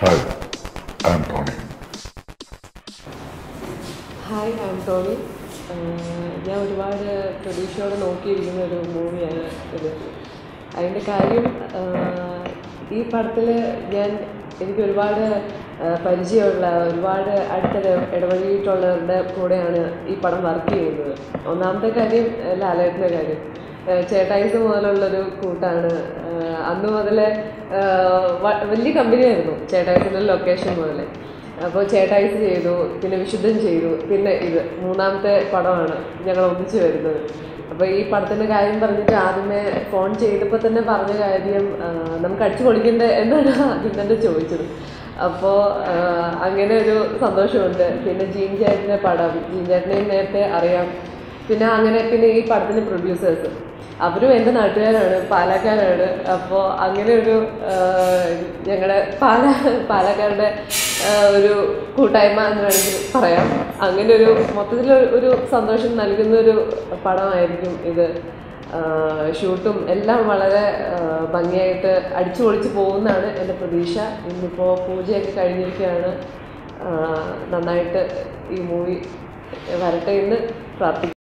Hi Tony hi ആന്റോണി ഞാൻ ഒരുപാട് പ്രതീക്ഷയോടെ നോക്കിയിരിക്കുന്ന ഒരു മൂവിയാണ് ഇത് അതിന്റെ കാര്യം ഈ പടത്തിൽ ഞാൻ എനിക്ക് ഒരുപാട് പരിചയമുള്ള ഒരുപാട് അടുത്ത ഇടപഴകിയിട്ടുള്ളവരുടെ കൂടെയാണ് ഈ പടം വർക്ക് ചെയ്യുന്നത്. ഒന്നാമത്തെ കാര്യം ലാലേട്ടന്റെ കാര്യം. ചേട്ടായിസ് മുതലുള്ളൊരു കൂട്ടാണ്. അന്ന് മുതലേ വലിയ കമ്പനിയായിരുന്നു ചേട്ടായിസിന്റെ ലൊക്കേഷൻ മുതലേ. അപ്പോൾ ചേട്ടായിസ് ചെയ്തു പിന്നെ വിശുദ്ധൻ ചെയ്തു പിന്നെ ഇത് മൂന്നാമത്തെ പടമാണ് ഞങ്ങൾ ഒന്നിച്ച് വരുന്നത്. അപ്പോൾ ഈ പടത്തിന്റെ കാര്യം പറഞ്ഞിട്ട് ആദ്യമേ ഫോൺ ചെയ്തപ്പോൾ തന്നെ പറഞ്ഞ കാര്യം നമുക്ക് അടിച്ചു പൊളിക്കണ്ടേ എന്നാണ് ആദ്യം തന്നെ ചോദിച്ചത്. അപ്പോൾ അങ്ങനെ ഒരു സന്തോഷമുണ്ട്. പിന്നെ ജീൻ ചേട്ടന്റെ പടം ജീൻ ചേട്ടനെയും നേരത്തെ അറിയാം. പിന്നെ അങ്ങനെ പിന്നെ ഈ പടത്തിന്റെ പ്രൊഡ്യൂസേഴ്സ് അവരും എന്റെ നാട്ടുകാരാണ് പാലക്കാരാണ്. അപ്പോൾ അങ്ങനെ ഒരു ഞങ്ങളുടെ പാല പാലക്കാരുടെ ഒരു കൂട്ടായ്മ എന്ന് വേണമെങ്കിൽ പറയാം. അങ്ങനെ ഒരു മൊത്തത്തിൽ ഒരു സന്തോഷം നൽകുന്ന ഒരു പടമായിരിക്കും ഇത്. ഷൂട്ടും എല്ലാം വളരെ ഭംഗിയായിട്ട് അടിച്ചു പൊളിച്ച് പോകുന്നതാണ് എന്റെ പ്രതീക്ഷ. ഇന്നിപ്പോൾ പൂജയൊക്കെ കഴിഞ്ഞിരിക്കുകയാണ്. നന്നായിട്ട് ഈ മൂവി വരട്ടെ എന്ന് പ്രാർത്ഥിക്കുന്നു.